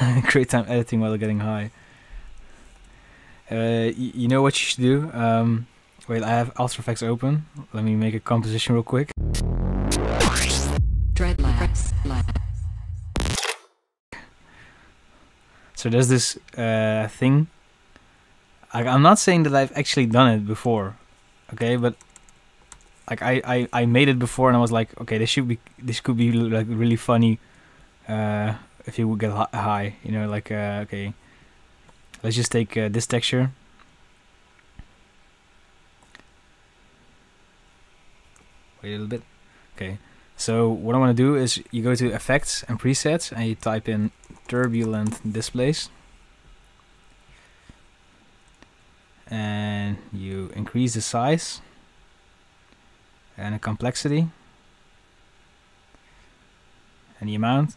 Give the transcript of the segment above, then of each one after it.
Great time editing while getting high. Uh, y- you know what you should do? Um, wait, I have After Effects open. Let me make a composition real quick. Dreadlabs. So there's this uh, thing. Like, I'm not saying that I've actually done it before, okay? But like I, I, I made it before, and I was like, okay, this should be this could be like really funny uh, if you would get hi- high, you know, like uh, okay. Let's just take uh, this texture. Wait a little bit. Okay. So what I want to do is you go to effects and presets and you type in turbulent displace and you increase the size and the complexity and the amount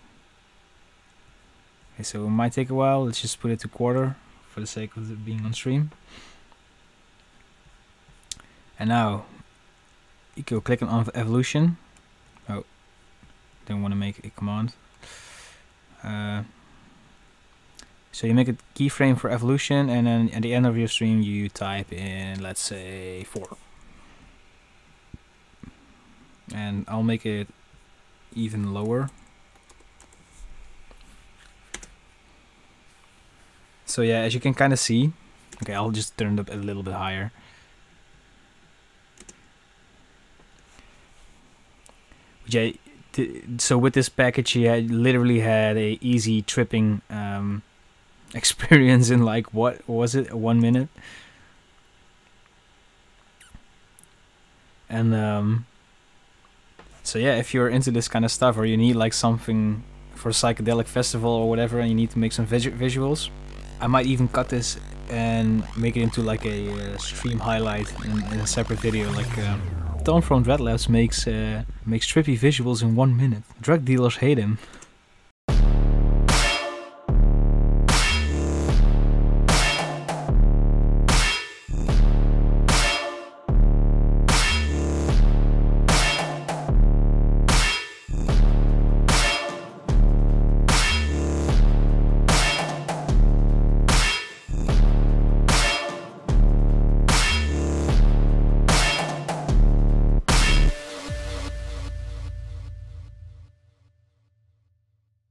okay so it might take a while let's just put it to quarter for the sake of it being on stream and now you go click on evolution oh don't want to make a command uh, so you make a keyframe for evolution, and then at the end of your stream you type in, let's say, 4. And I'll make it even lower. So yeah, as you can kind of see, okay, I'll just turn it up a little bit higher. Yeah, so with this package, you had, literally had a easy tripping um, experience in like what was it one minute and um so yeah if you're into this kind of stuff or you need like something for psychedelic festival or whatever and you need to make some visu- visuals i might even cut this and make it into like a uh, stream highlight in, in a separate video like um, Tom from Dreadlabs makes uh, makes trippy visuals in one minute. Drug dealers hate him.